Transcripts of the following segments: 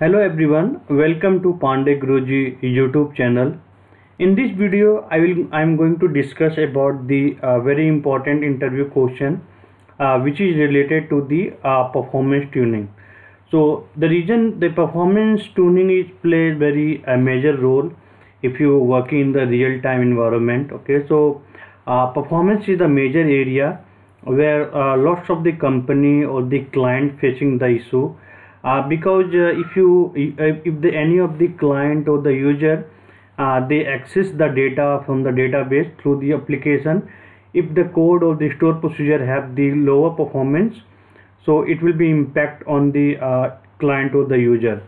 Hello everyone, welcome to Pandey Guruji YouTube channel. In this video, I will I am going to discuss about the uh, very important interview question, uh, which is related to the uh, performance tuning. So the reason the performance tuning is plays very a major role if you work in the real time environment. Okay, so uh, performance is a major area where uh, lots of the company or the client facing the issue uh, because uh, if you if, the any of the client or the user uh, they access the data from the database through the application if the code or the store procedure have the lower performance so it will be impact on the uh, client or the user.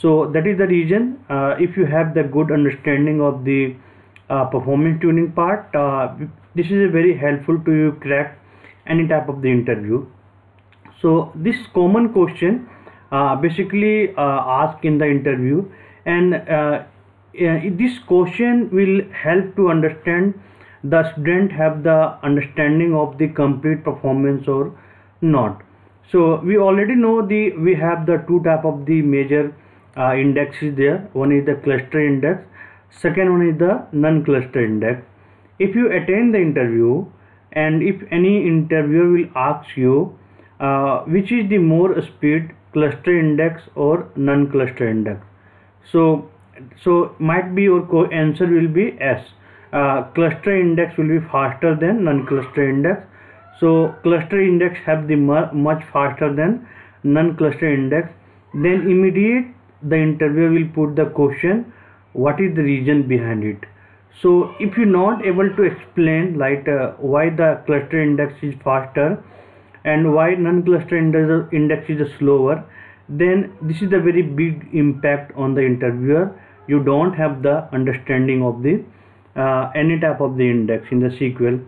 So that is the reason uh, if you have the good understanding of the uh, performance tuning part this is very helpful to you crack any type of the interview. So this common question basically uh, ask in the interview. And uh, this question will help to understand the student have the understanding of the complete performance or not. So we already know the we have the two type of the major uh, indexes there. One is the cluster index. Second one is the non-cluster index. If you attend the interview and if any interviewer will ask you uh, which is the more speed cluster index or non-cluster index. So so might be your answer will be s. Uh, cluster index will be faster than non-cluster index. So cluster index have the much faster than non-cluster index. Then immediate the interviewer will put the question what is the reason behind it? So if you're not able to explain like uh, why the cluster index is faster and why non-cluster index is slower then this is a very big impact on the interviewer. You don't have the understanding of the uh, any type of the index in the SQL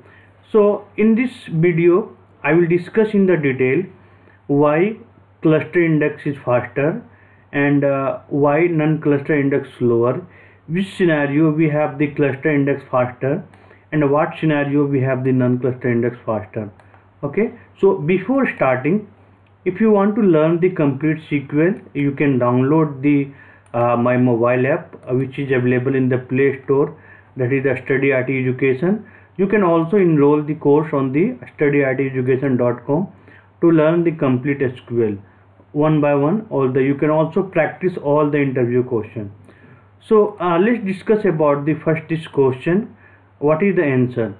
so in this video I will discuss in the detail why cluster index is faster and uh, why non-cluster index slower which scenario we have the cluster index faster and what scenario we have the non-cluster index faster okay? So before starting if you want to learn the complete SQL you can download the uh, my mobile app uh, which is available in the play store. That is the study IT education. You can also enroll the course on the studyiteducation.com to learn the complete SQL one by one. All the you can also practice all the interview question. So uh, let's discuss about the first question. What is the answer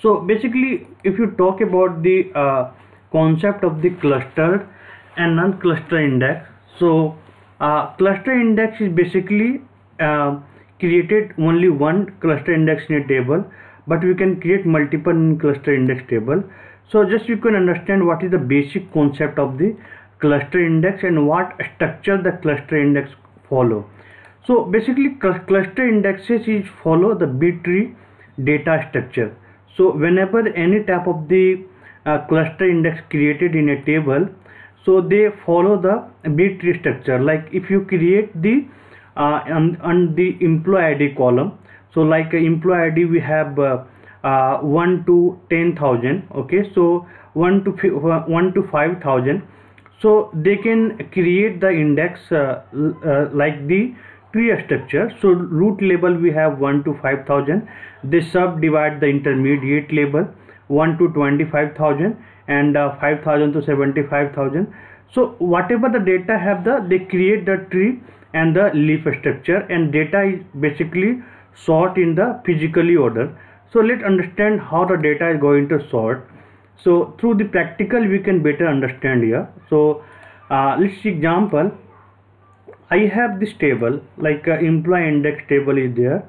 so basically if you talk about the uh, concept of the cluster and non-cluster index so uh, cluster index is basically uh, created only one cluster index in a table but we can create multiple cluster index table. So just you can understand what is the basic concept of the cluster index and what structure the cluster index follow. So basically cluster indexes is follow the b-tree data structure so whenever any type of the uh, cluster index created in a table so they follow the b-tree structure. Like if you create the uh, on, the employee id column so like uh, employee id we have uh, uh 1 to 10000 okay? So 1 to uh, 1 to 5000 so they can create the index uh, like the tree structure so root level we have 1 to 5000 they subdivide the intermediate level 1 to 25000 and uh, 5000 to 75000 so whatever the data have the they create the tree and the leaf structure and data is basically sort in the physically order. So let's understand how the data is going to sort. So through the practical we can better understand here. So uh, let's see example I have this table like uh, employee index table is there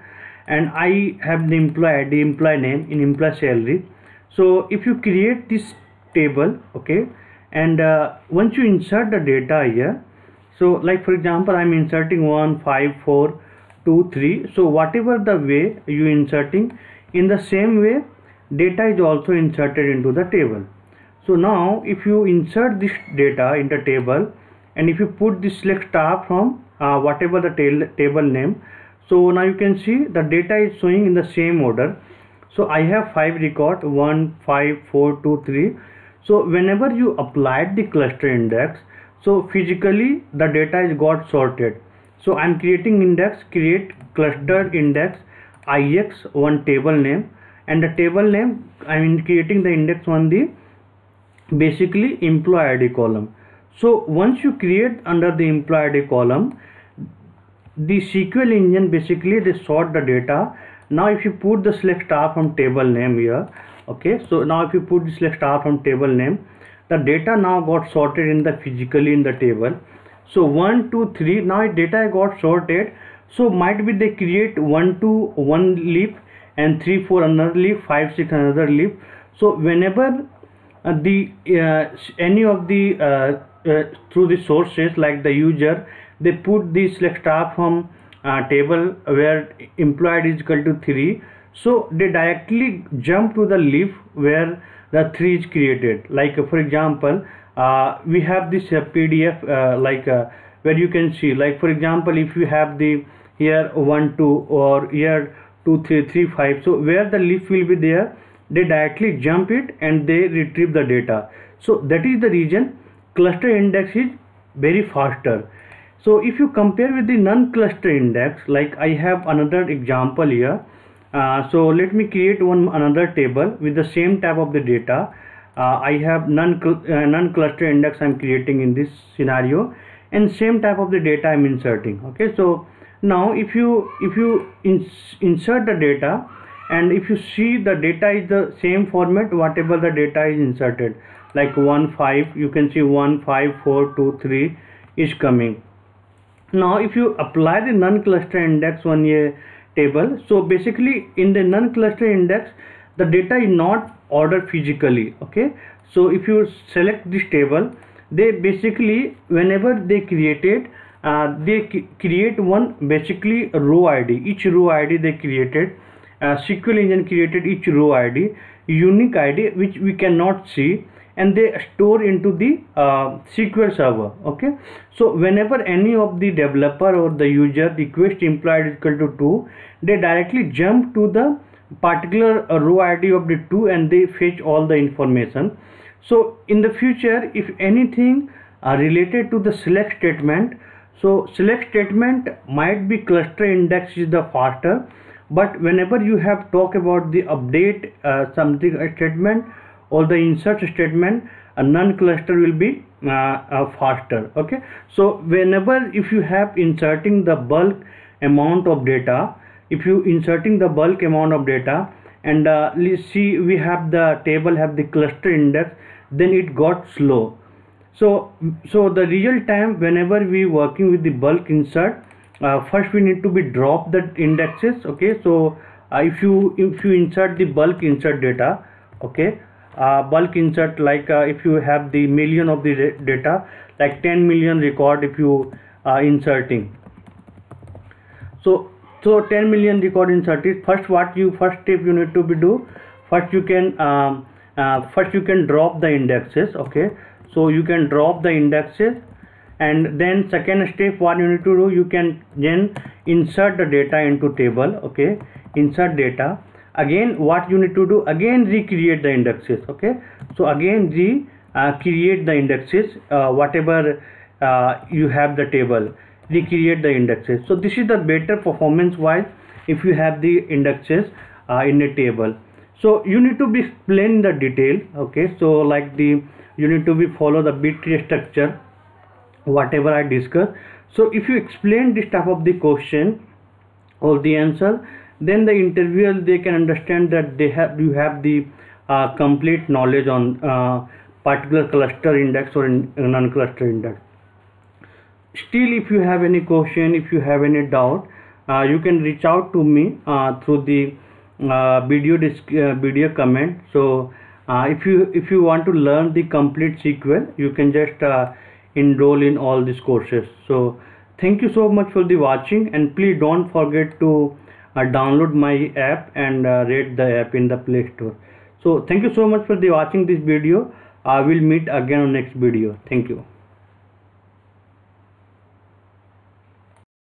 and I have the employee ID employee name in employee salary. So if you create this table okay and uh, once you insert the data here so like for example I'm inserting 1 5 4 2 3 so whatever the way you inserting in the same way data is also inserted into the table. So now if you insert this data in the table and if you put this select star from uh, whatever the table name so now you can see the data is showing in the same order. So I have five record one five four two three. So whenever you applied the cluster index so physically the data is got sorted. So i'm creating index create clustered index ix one table name. And the table name i'm creating the index on the basically employee id column so once you create under the employee id column the sql engine basically they sort the data. Now if you put the select star from table name here okay so now if you put the select star from table name the data now got sorted in the physically in the table. So 1 2 3 now data got sorted. So might be they create 1 to 1 leaf and 3 4 another leaf 5 6 another leaf so whenever uh, the uh, any of the uh, uh through the sources like the user they put the select star from uh, table where employed is equal to 3 so they directly jump to the leaf where the 3 is created. Like for example uh, we have this uh, pdf uh, like uh, where you can see like for example if you have the here 1 2 or here 2 3 3 5 so where the leaf will be there they directly jump it and they retrieve the data. So that is the reason cluster index is very faster. So if you compare with the non-cluster index like I have another example here uh, so let me create one another table with the same type of the data. Uh, I have non uh, non-cluster index I'm creating in this scenario and same type of the data I'm inserting okay? So now if you if you ins insert the data and if you see the data is the same format whatever the data is inserted like 1 5 you can see 1 5 4 2 3 is coming. Now if you apply the non-cluster index on a table so basically in the non-cluster index the data is not ordered physically okay? So if you select this table they basically whenever they created uh, they create one basically row id each row id they created uh, SQL engine created each row id unique id which we cannot see and they store into the uh, SQL server okay? So whenever any of the developer or the user request employed is equal to 2 they directly jump to the particular uh, row id of the 2 and they fetch all the information. So in the future if anything uh, related to the select statement so select statement might be cluster index is the faster but whenever you have talk about the update uh, something statement or the insert statement a non-cluster will be uh, uh, faster okay? So whenever if you have inserting the bulk amount of data if you inserting the bulk amount of data and uh, let's see we have the table have the cluster index then it got slow. So so the real time whenever we working with the bulk insert uh, first we need to be drop the indexes okay? So uh, if you if you insert the bulk insert data okay uh, bulk insert like uh, if you have the million of the data like 10 million record if you uh, inserting. So so 10 million record inserted. First what you first step you need to be do first you can um, uh, first you can drop the indexes okay? So you can drop the indexes and then second step what you need to do you can then insert the data into table okay? Insert data again what you need to do again recreate the indexes okay? So again re uh, create the indexes uh, whatever uh, you have the table recreate the indexes. So this is the better performance wise if you have the indexes uh, in a table. So you need to be explain the detail okay? So like the you need to be follow the b-tree structure whatever i discuss. So if you explain this type of the question or the answer then the interviewer they can understand that they have you have the uh, complete knowledge on uh, particular cluster index or in, non-cluster index. Still if you have any question if you have any doubt uh, you can reach out to me uh, through the uh, video uh, video comment. So if you if you want to learn the complete SQL you can just enroll in all these courses. So thank you so much for the watching and please don't forget to download my app and uh, rate the app in the play store. So thank you so much for the watching this video. I will meet again on next video. Thank you